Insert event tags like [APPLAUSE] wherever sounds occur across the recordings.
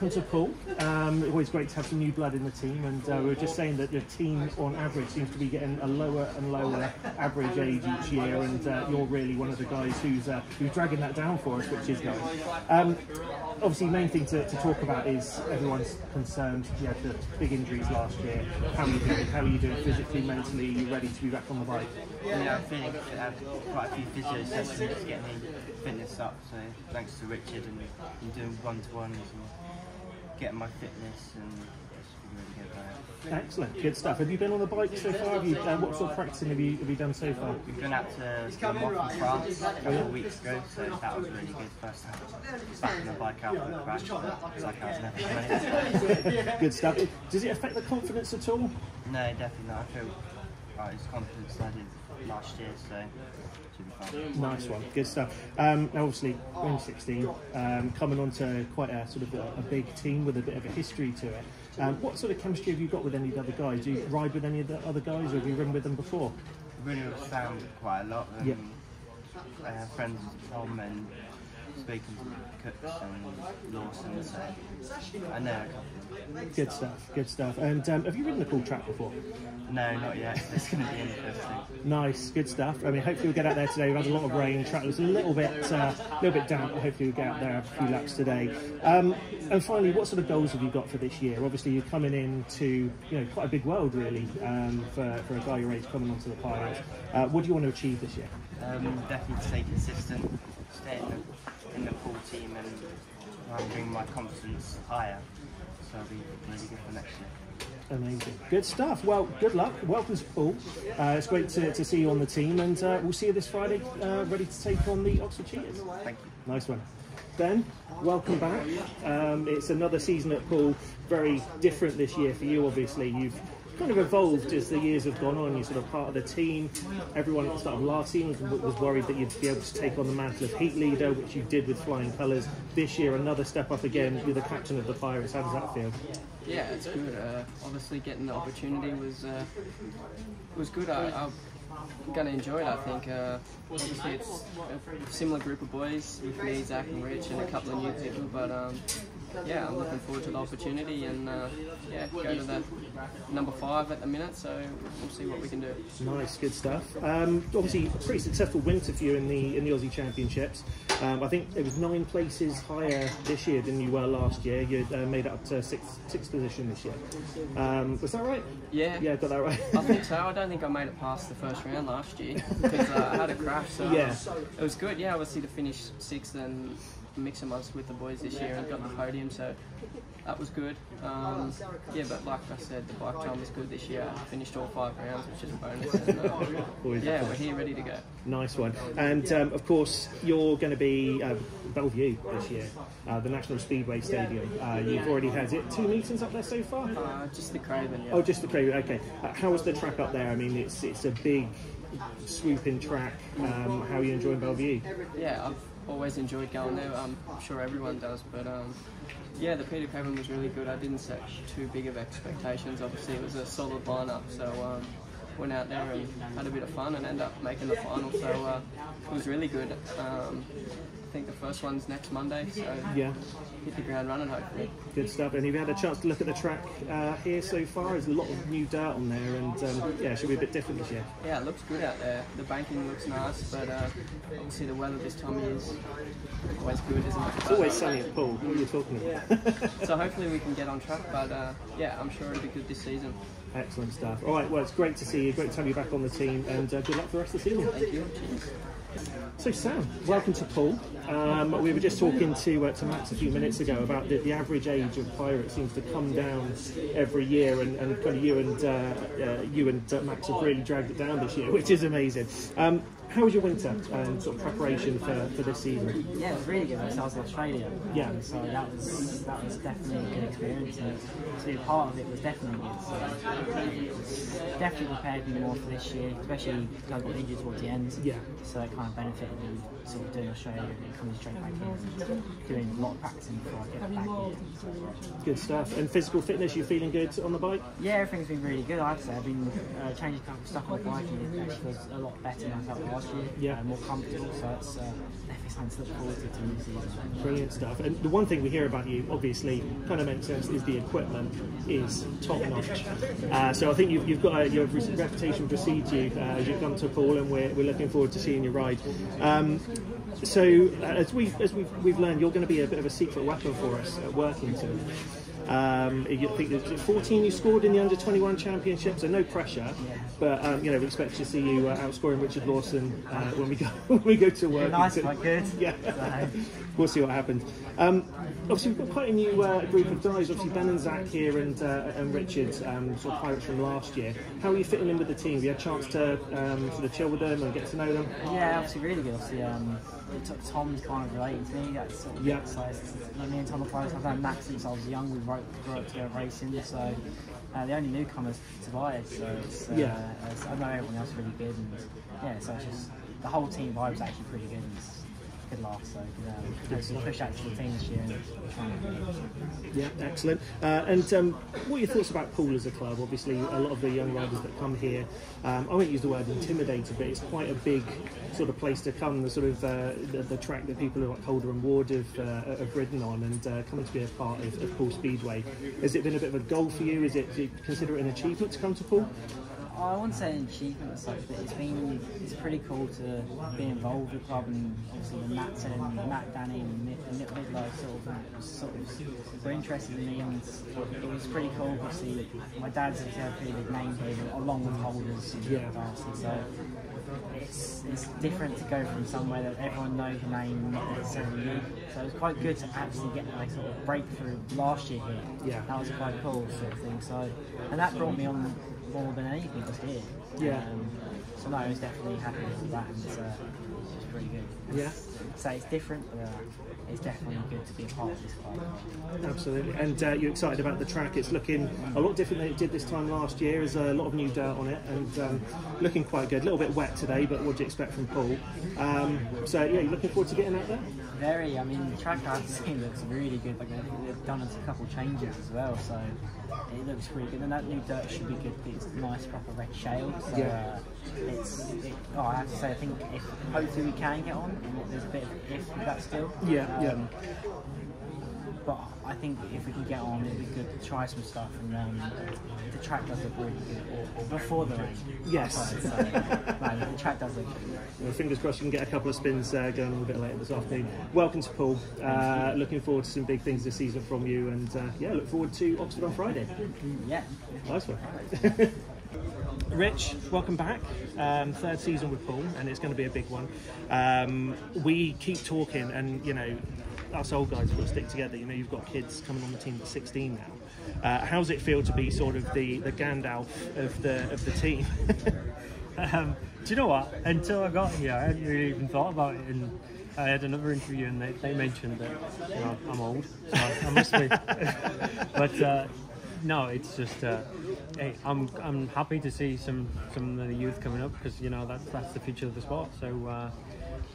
welcome to Poole. Um, always great to have some new blood in the team, and uh, we were just saying that the team, on average, seems to be getting a lower and lower average age each year, and uh, you're really one of the guys who's uh, who's dragging that down for us, which is nice. Um, obviously, main thing to, to talk about is everyone's concerned. You had the big injuries last year. How are you doing? How are you doing physically, mentally? Are you ready to be back on the bike? Yeah, I'm feeling have quite a few physio sessions to get me fitness up. So thanks to Richard and doing one-to-ones and getting my fitness and it's really good. There. Excellent, good stuff. Have you been on the bike so far? Have you, uh, what sort of practicing have you, have you done so far? We've been out to Mans in France a couple of weeks ago, so that was really good. First time back on the bike out with a crash, but it's like I was never doing. Good stuff. Does it affect the confidence at all? No, definitely not. I feel right, as confident as I did last year, so it be fine. Nice one, good stuff. Um, now, obviously, when 16, um, coming on to quite a sort of a, a big team with a bit of a history to it. Um, what sort of chemistry have you got with any of the other guys? Do you ride with any of the other guys, or have you ridden with them before? really understand quite a lot. Yep. I have friends with Tom and speaking to Cooks and Lawson, so I know a couple of. Good stuff, good stuff. And um, have you ridden the cool track before? No, not yet. It's going to be interesting. Nice, good stuff. I mean, hopefully we'll get out there today. We've had a lot of rain. Track was a little bit, uh, little bit damp. But hopefully we'll get out there a few laps today. Um, and finally, what sort of goals have you got for this year? Obviously, you're coming into you know quite a big world, really, um, for, for a guy your age coming onto the Pirates. Uh, what do you want to achieve this year? Um, definitely stay consistent, stay in the, in the Poole team and and bring my confidence higher. So I'll be really good for next year. Amazing, good stuff. Well, good luck. Welcome to Poole. Uh, it's great to, to see you on the team, and uh, we'll see you this Friday, uh, ready to take on the Oxford Cheetahs. Thank you. Nice one. Ben, welcome back. Um, it's another season at Poole, very different this year for you, obviously. You've kind of evolved as the years have gone on. You're sort of part of the team. Everyone at the start of last season was worried that you'd be able to take on the mantle of heat leader, which you did with flying colours. This year, another step up again with the captain of the Pirates. How does that feel? Yeah, it's good. Uh, obviously, getting the opportunity was uh, was good. I, I'm going to enjoy it. I think. Uh, obviously, it's a similar group of boys with me, Zach, and Rich, and a couple of new people. But um, yeah, I'm looking forward to the opportunity and uh, yeah, go to the number five at the minute. So we'll see what we can do. Nice, good stuff. Um, obviously, pretty successful winter for you in the in the Aussie Championships. Um, I think it was nine places higher this year than you were last year. You uh, made it up to sixth sixth position this year. Um, was that right? Yeah. Yeah, got that right. I think so. I don't think I made it past the first round last year because uh, I had a crash. So [LAUGHS] Yeah. it was good. Yeah, obviously to finish sixth and mix amongst with the boys this year and got the podium. So that was good. Um, yeah, but like I said, the bike time was good this year. I finished all five rounds, which is a bonus. And, uh, yeah, we're here ready to go. Nice one. And um, of course, you're going to be uh, Bellevue this year, uh, the National Speedway Stadium. Uh, you've already had it two meetings up there so far. Uh, just the Craven, yeah. Oh, just the Craven. Okay. Uh, how was the track up there? I mean, it's it's a big swooping track. Um, how are you enjoying Bellevue? yeah, I've always enjoyed going there. I'm sure everyone does, but um, yeah, the Peter Craven was really good. I didn't set too big of expectations. Obviously, it was a solid lineup, so um, went out there and had a bit of fun and ended up making the final. So uh, it was really good. Um, think the first one's next Monday, so Yeah. hit the ground running hopefully. Good stuff. And have you had a chance to look at the track uh, here so far? There's a lot of new dirt on there, and um, yeah, it should be a bit different this year. Yeah, it looks good out there. The banking looks nice, but uh, obviously the weather this time is always good, isn't it? It's always sunny at Poole. What are you talking about? [LAUGHS] So hopefully we can get on track, but uh, yeah, I'm sure it'll be good this season. Excellent stuff. All right, well, it's great to see you. Great to have you back on the team, and uh, good luck for the rest of the season. Thank you. So, Sam, welcome to Poole. Um, we were just talking to uh, to Max a few minutes ago about the, the average age of pirates seems to come down every year, and, and kind of you and uh, uh, you and uh, Max have really dragged it down this year, [LAUGHS] which is amazing. Um, how was your winter and sort of preparation for, for this season? Yeah, it was really good. I was in Australia. Yeah. So that was that was definitely a good experience, and to be a part of it was definitely good. So definitely prepared me more for this year, especially because I got injured towards the end. Yeah. So it kind of benefited me sort of doing Australia and coming straight back in, and doing a lot of practicing before I get back in. So, Good stuff. And physical fitness, you feeling good on the bike? yeah, everything's been really good. I'd say I've been uh, changing a couple of stuff on the bike, and it actually feels a lot better than I felt last year. Yeah. uh, more comfortable. So it's uh, definitely something to look forward to to new season. Brilliant stuff. And the one thing we hear about you, obviously, kind of makes sense, is the equipment is top notch. Uh, so I think you've, you've got a, your reputation precedes you uh, as you've come to Poole, and we're, we're looking forward to seeing you ride. Um, so uh, as we as we've, we've learned, you're going to be a bit of a secret weapon for us at Workington. Um, you think there's 14 you scored in the under 21 championship, so no pressure. But um, you know, we expect to see you uh, outscoring Richard Lawson uh, when we go [LAUGHS] when we go to work. nice, quite good. Yeah, So- we'll see what happens. Um, obviously, we've got quite a new uh, group of guys. Obviously, Ben and Zach here, and uh, and Richard, um, sort of pirates from last year. How are you fitting in with the team? Have you had a chance to um, sort of chill with them and get to know them? Yeah, obviously really good. Obviously, um, Tom's kind of related to me. That's sort of Yeah. So it's- like me and Tom are close. I've known Max since I was young. We wrote, grew up together racing. So uh, the only newcomers Tobias. So it's, uh, Yeah. I know everyone else really good. And yeah, so it's just the whole team vibe's actually pretty good. So you know, push that to the team this year Yeah, excellent. Uh, and um, what are your thoughts about Poole as a club? Obviously, a lot of the young riders that come here, um, I won't use the word intimidated, but it's quite a big sort of place to come. The sort of uh, the, the track that people like Holder and Ward have, uh, have ridden on, and uh, coming to be a part of, of Poole Speedway. Has it been a bit of a goal for you? Is it do you consider it an achievement to come to Poole? I wouldn't say an achievement as such, but it's been it's pretty cool to be involved with the club and obviously the Matt and Matt, Danny and Mid- Midlow sort of was sort of were interested in me and it was pretty cool. Obviously, my dad's obviously a pretty big name here, along with holders and Yeah. Darcy, so it's it's different to go from somewhere that everyone knows your name, not necessarily you. So it was quite good to actually get like sort of breakthrough last year here. Yeah. that was quite cool sort of thing. So and that brought me on more than anything was here. Yeah. Um, so no, I was definitely happy with that, and it's, uh, pretty good. Yeah. So it's different, but uh, it's definitely good to be a part of this club. Absolutely. And uh, you're excited about the track. It's looking a lot different than it did this time last year. There's a lot of new dirt on it and um, looking quite good. A little bit wet today, but what do you expect from Poole? Um, so, yeah, you're looking forward to getting out there? Very, I mean, the track I've seen looks really good. Like they've, they've done a couple changes as well, so it looks pretty good. And that new dirt should be good. It's nice, proper red shale. So Yeah. uh, it's. It, oh, I have to say, I think if hopefully we can get on, and there's a bit of if with that still. Yeah, yeah. But I think if we can get on, it'd be good to try some stuff. And um, the track does look really good before the rain. Yes. So, no, [LAUGHS] the track does look good. Well, fingers crossed you can get a couple of spins uh, going on a bit later this afternoon. Welcome to Poole. Uh, looking forward to some big things this season from you. And uh, yeah, look forward to Oxford on Friday. Yeah. Nice one. [LAUGHS] Rich, welcome back. Um, third season with Poole, and it's going to be a big one. Um, we keep talking, and you know, us old guys to stick together. You know, you've got kids coming on the team at 16 now. Uh, how's it feel to be sort of the, the Gandalf of the of the team? [LAUGHS] Um, do you know what? Until I got here, I hadn't really even thought about it. And I had another interview, and they, they mentioned that you know, I'm old, so I must be. [LAUGHS] but uh, no, it's just uh, hey, I'm I'm happy to see some some of the youth coming up because you know that's that's the future of the sport. So. Uh,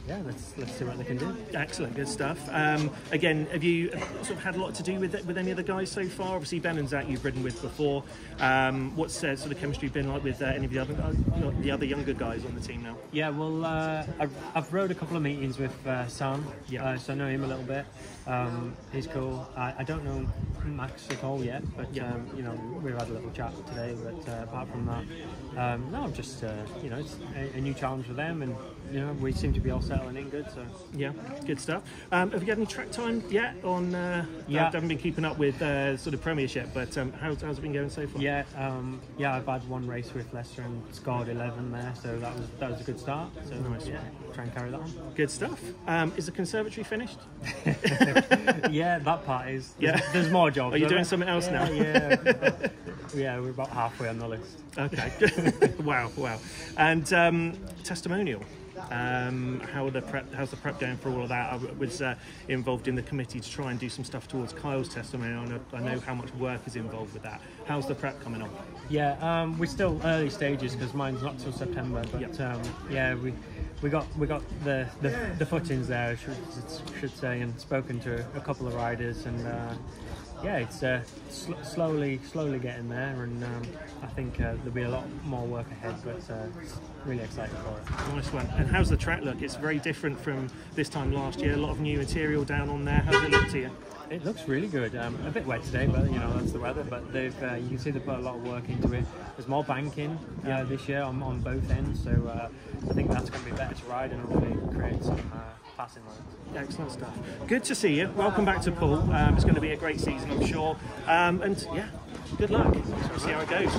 yeah, let's let's see what they can do. Excellent, good stuff. Um, again, have you sort of had a lot to do with it, with any of the guys so far? Obviously, Ben and Zach you've ridden with before. Um, what's uh, sort of chemistry been like with uh, any of the other uh, the other younger guys on the team now? Yeah, well, uh, I've, I've rode a couple of meetings with uh, Sam, Yeah. uh, so I know him a little bit. Um, he's cool. I, I don't know Max at all yet, but Yeah. um, you know we've had a little chat today. But uh, apart from that, um, no, just uh, you know it's a, a new challenge for them, and know we seem to be all settling in good. So Yeah, good stuff. Um, have you had any track time yet on? Uh, Yeah. I haven't been keeping up with uh, sort of Premiership, but um, how's, how's it been going so far? yeah, um, yeah, I've had one race with Leicester and scored 11 there, so that was that was a good start. So Nice. yeah, try and carry that on. Good stuff. Um, is the conservatory finished? [LAUGHS] yeah, that part is. There's, Yeah. there's more jobs. Are you doing something else yeah, now? Yeah, yeah, we're about halfway on the list. Okay. [LAUGHS] wow, wow. And um, testimonial. Um, how are the prep? How's the prep going for all of that? I was uh, involved in the committee to try and do some stuff towards Kyle's testimonial. I know, I know how much work is involved with that. How's the prep coming on? Yeah, um, we're still early stages because mine's not till September. But Yep. um, yeah, we we got we got the the, the footings there, I should, should say, and spoken to a couple of riders, and uh, yeah, it's uh, sl- slowly, slowly getting there, and um, I think uh, there'll be a lot more work ahead. But uh, really excited for it. Nice one. And how's the track look? It's very different from this time last year. A lot of new material down on there. How's it look to you? It looks really good. Um, a bit wet today, but you know that's the weather. But they've uh, you can see they put a lot of work into it. There's more banking uh, this year on, on both ends, so uh, I think that's going to be better to ride and really create some uh, passing lanes. Excellent stuff. Good to see you. Welcome back to Poole. Um, it's going to be a great season, I'm sure. Um, and yeah, good luck. We'll see how it goes.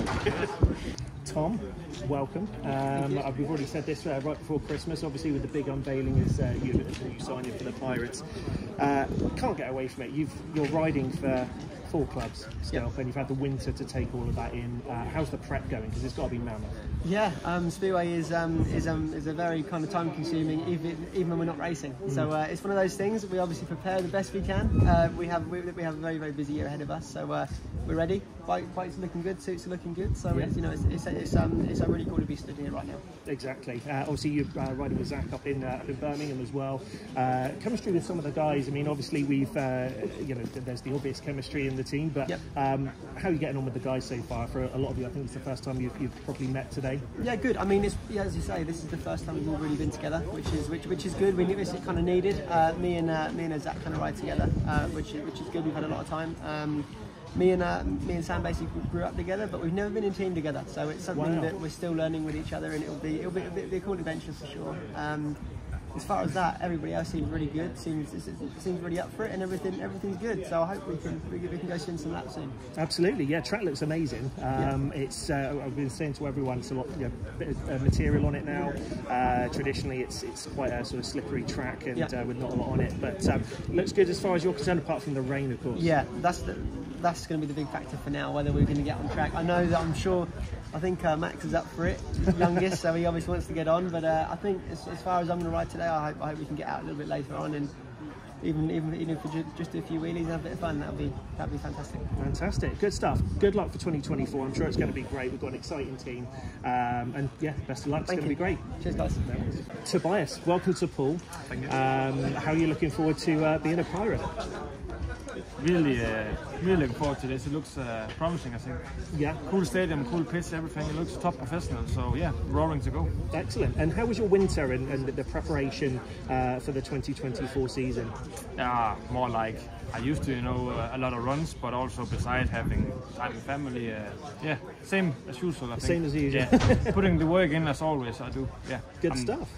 [LAUGHS] Tom, welcome. Um, we've already said this uh, right before Christmas. Obviously, with the big unveiling is uh, you, you signing for the Pirates. Uh, can't get away from it. You've, you're riding for four clubs still, and you've had the winter to take all of that in. Uh, how's the prep going? Because it's got to be mammoth. Yeah, um, Speedway is um, is um, is a very kind of time consuming, even even when we're not racing. So uh, it's one of those things. We obviously prepare the best we can. Uh, we have we, we have a very very busy year ahead of us. So uh, we're ready. Bike, bike's are looking good. Suits are looking good. So Yeah. it's, you know it's it's it's, um, it's really cool to be stood here right now. Exactly. Uh, obviously, you're uh, riding with Zach up in uh, up in Birmingham as well. Uh, chemistry with some of the guys. I mean, obviously, we've uh, you know there's the obvious chemistry in the team, but Yep. um, how are you getting on with the guys so far? For a lot of you, I think it's the first time you've, you've probably met today. Yeah, good. I mean, it's, yeah, as you say, this is the first time we've all really been together, which is which, which is good. We knew this is kind of needed. Uh, me and uh, me and Zach kind of ride together, uh, which is- which is good. We've had a lot of time. Um, me and uh, me and Sam basically grew up together, but we've never been in team together. So it's something Wow. that we're still learning with each other, and it'll be it'll be, it'll be, it'll be a cool adventure for sure. Um, as far as that, everybody else seems really good. Seems seems really up for it, and everything everything's good. So I hope we can we can, go spin some laps soon. Absolutely, yeah. Track looks amazing. Um, It's uh, I've been saying to everyone, it's a lot you know, bit of uh, material on it now. Uh, traditionally, it's it's quite a sort of slippery track and Yeah. uh, with not a lot on it, but um, looks good as far as you're concerned. Apart from the rain, of course. Yeah, that's the, that's going to be the big factor for now. Whether we're going to get on track. I know that I'm sure. I think uh, Max is up for it, youngest, so he obviously wants to get on. But uh, I think as, as far as I'm going to ride today, I hope, I hope we can get out a little bit later on and even even even for ju- just a few wheelies and have a bit of fun. That'll be that'll be fantastic. Fantastic, good stuff. Good luck for 2024. I'm sure it's going to be great. We've got an exciting team, um, and yeah, best of luck. It's Thank going to be great. Cheers, guys. Tobias, welcome to Poole. Um, how are you looking forward to uh, being a pirate? Really, uh, really looking forward to this. It looks uh, promising, I think. Yeah, Cool stadium, cool pitch, everything. It looks top professional. So yeah, roaring to go. excellent. And how was your winter and, and the preparation uh, for the 2024 season? Yeah, more like I used to, you know, uh, a lot of runs, but also besides having time with family. Uh, yeah, same as usual. I think. Same as usual. Yeah, [LAUGHS] putting the work in as always. I do. Yeah. Good I'm- stuff.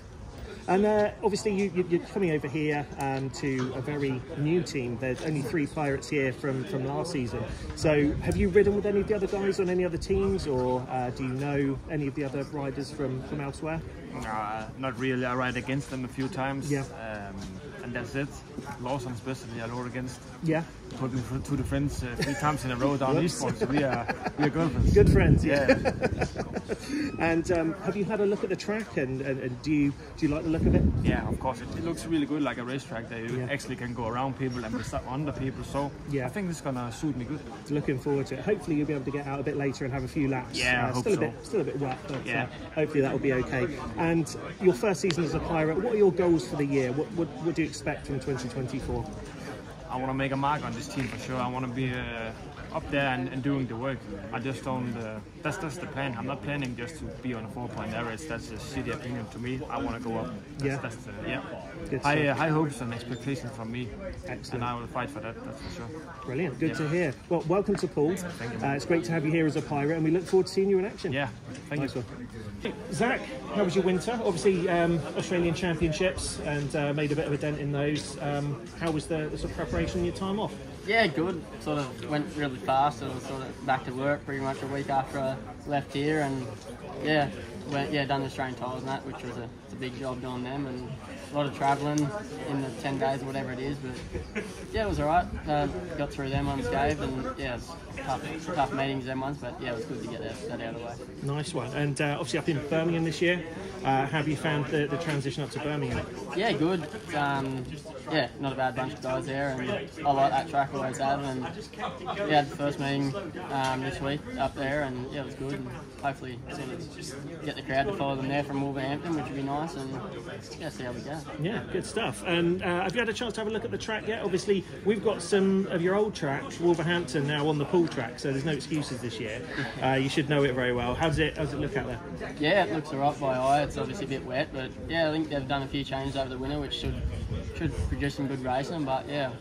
And uh, obviously, you, you, you're coming over here um, to a very new team. There's only three pirates here from, from last season. So, have you ridden with any of the other guys on any other teams, or uh, do you know any of the other riders from, from elsewhere? Uh, not really. I ride against them a few times. Yeah. Um, and that's it. Lawson especially, I rode against. Yeah, Put me to the friends uh, three times in a row down Eastbourne. So we are we are girlfriends. good friends. Yeah. Yeah. [LAUGHS] And um, have you had a look at the track? And, and, and do you do you like the look of it? Yeah, of course. It, it looks really good, like a racetrack that you Yeah. actually can go around people and be stuck under people. So Yeah. I think this is gonna suit me good. Looking forward to it. Hopefully, you'll be able to get out a bit later and have a few laps. Yeah, I uh, hope still a so. bit still a bit wet, but Yeah. uh, hopefully that will be okay. And your first season as a pirate. What are your goals for the year? What what, what do you expect from 2024? I want to make a mark on this team for sure. I want to be uh, up there and, and doing the work. I just don't. Uh, that's that's the plan. I'm not planning just to be on a four-point average. That's a shitty opinion to me. I want to go up. That's, Yeah. That's the, yeah. Good High, uh, high hopes and expectations from me. Excellent. And I will fight for that. That's for sure. Brilliant. Good Yeah. to hear. Well, welcome to Poole. Uh, it's great to have you here as a pirate, and we look forward to seeing you in action. Yeah. Thank Nice you. one. Zach, how was your winter? Obviously, um, Australian Championships, and uh, made a bit of a dent in those. Um, how was the, the sort of preparation, your time off? Yeah, good. Sort of went really fast. I was sort of back to work pretty much a week after I left here, and yeah, went yeah done the Australian tiles and that, which was a, it's a big job doing them, and a lot of travelling in the ten days or whatever it is. But yeah, it was alright. Uh, got through them unscathed, and yeah, it was tough, tough meetings them ones, but yeah, it was good to get that, that out of the way. Nice one. And uh, obviously up in Birmingham this year. Uh, have you found the, the transition up to Birmingham? Yeah, good. Um, yeah, not a bad bunch of guys there, and I like that track always have. And yeah, the first meeting um, this week up there, and yeah, it was good. And hopefully, sort of get the crowd to follow them there from Wolverhampton, which would be nice. Nice, and yeah, see how we go. Yeah, good stuff. And uh, have you had a chance to have a look at the track yet? Obviously, we've got some of your old track, Wolverhampton, now on the Poole track, so there's no excuses this year. [LAUGHS] Uh, you should know it very well. How does it How does it look out there? Yeah, it looks alright by eye. It's obviously a bit wet, but yeah, I think they've done a few changes over the winter, which should should produce some good racing. But yeah,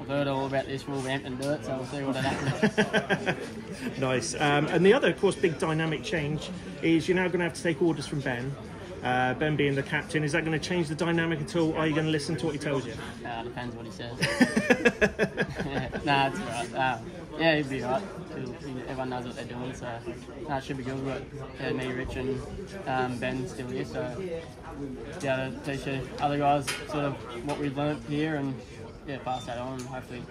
I've heard all about this Wolverhampton do it, so we'll see what happens. [LAUGHS] Nice. Um, and the other, of course, big dynamic change is you're now going to have to take orders from Ben. Uh, ben being the captain, is that going to change the dynamic at all? Are you going to listen to what he tells you? Uh, depends what he says. [LAUGHS] nah, it's alright. Um, yeah, he'll be alright. Everyone knows what they're doing, so nah, it should be good. But me, Rich, and um, Ben still here, so yeah, to teach the other guys sort of what we've learnt here and yeah, pass that on and hopefully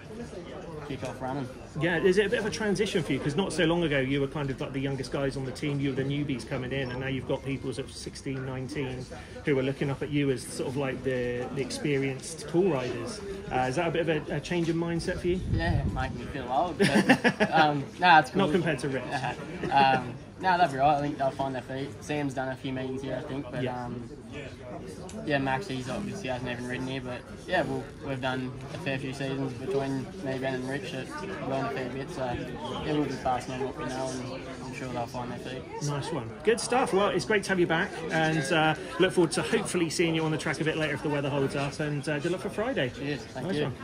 kick off running. Yeah, is it a bit of a transition for you? Because not so long ago, you were kind of like the youngest guys on the team, you were the newbies coming in, and now you've got people of 16, 19 who are looking up at you as sort of like the, the experienced Poole riders. Uh, is that a bit of a, a change of mindset for you? Yeah, making me feel old. But, um, [LAUGHS] nah, it's cool. Not compared to Rich. [LAUGHS] um, no, they'll be right. I think they'll find their feet. Sam's done a few meetings here, I think, but Yeah. um, yeah, Max, he's obviously hasn't even ridden here, but yeah, we'll, we've done a fair few seasons between me, Ben, and Rich that we've learned a fair bit. So yeah, we'll be passing on what we know, and I'm sure they'll find their feet. Nice one. Good stuff. Well, it's great to have you back, and uh, look forward to hopefully seeing you on the track a bit later if the weather holds up. And uh, good luck for Friday. Cheers. Thank Nice you. one.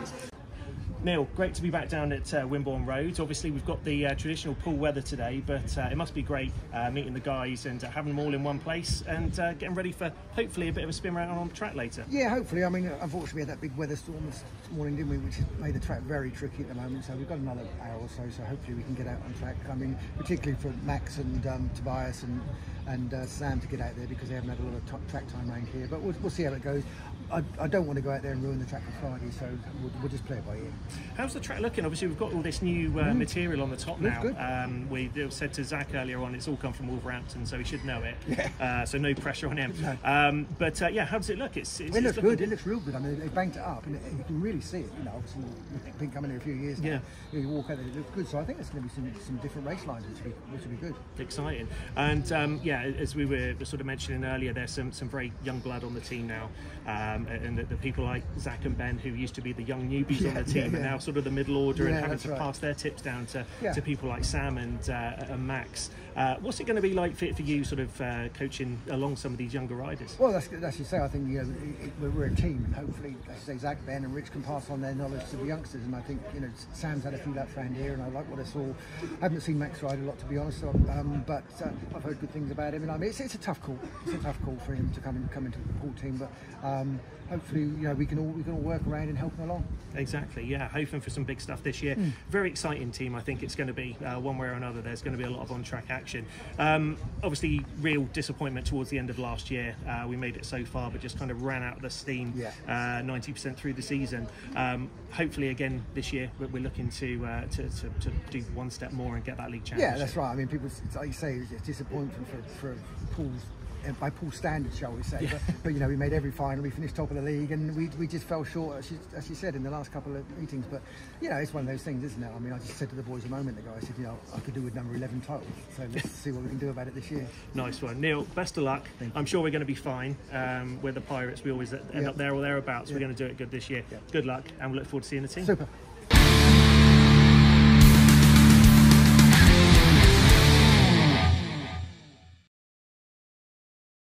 Neil, great to be back down at uh, Wimborne Road. Obviously, we've got the uh, traditional Poole weather today, but uh, it must be great uh, meeting the guys and uh, having them all in one place and uh, getting ready for hopefully a bit of a spin around on the track later. Yeah, hopefully. I mean, unfortunately, we had that big weather storm this morning, didn't we? Which has made the track very tricky at the moment. So we've got another hour or so. So hopefully, we can get out on track. I mean, particularly for Max and um, Tobias and and uh, Sam to get out there because they haven't had a lot of t- track time around here. But we'll, we'll see how it goes. I, I don't want to go out there and ruin the track for Friday, so we'll, we'll just play it by ear. How's the track looking? Obviously, we've got all this new uh, material on the top Mm. Looks now. good. Um, we said to Zach earlier on, it's all come from Wolverhampton, so he should know it. Uh, so no pressure on him. Um, but uh, yeah, how does it look? It's, it's It looks it's good. It looks real good. I mean, they banked it up, and it, you can really see it. You know, obviously, we've been coming here a few years now. Yeah. You, know, you walk out there, it looks good. So I think there's going to be some, some different race lines, which will be, which will be good. exciting. And um, yeah, as we were sort of mentioning earlier, there's some, some very young blood on the team now, um, and the, the people like Zach and Ben who used to be the young newbies on the team yeah, are now sort of the middle order and having to right. pass their tips down to, Yeah. to people like Sam and, uh, and Max. Uh, what's it going to be like for, for you, sort of uh, coaching along some of these younger riders? Well, that's that's you say. I think you know it, it, we're, we're a team, and hopefully, as I say, Zach, Ben, and Rich can pass on their knowledge to the youngsters. And I think you know Sam's had a few laps around here, and I like what I saw. I haven't seen Max ride a lot, to be honest, so, um, but uh, I've heard good things about him. And I mean, it's, it's a tough call. It's a tough call for him to come come into the Poole team, but um, hopefully, you know, we can all we can all work around and help them along. Exactly, yeah. Hoping for some big stuff this year. Very exciting team, I think it's going to be, uh, one way or another. There's going to be a lot of on track action. Um, obviously, real disappointment towards the end of last year. Uh, we made it so far, but just kind of ran out of the steam Yeah. uh, 90% through the season. Um, hopefully, again, this year, we're, looking to, uh, to, to, to do one step more and get that league championship. Yeah, that's right. I mean, people, like you say, it's disappointing for, for Poole's, uh, by Poole's standards, shall we say. But, but, you know, we made every final, we finished top of the league, and we, we just fell short, as you, as you said, in the last couple of meetings. But, you know, it's one of those things, isn't it? I mean, I just said to the boys a moment ago, I said, you know, I could do with number 11 titles. So let's see what we can do about it this year. Nice one. Neil, best of luck. I'm sure we're going to be fine. Um, we're the Pirates. We always end Yeah. up there or thereabouts. We're going to do it good this year. Good luck, and we look forward to seeing the team. Super.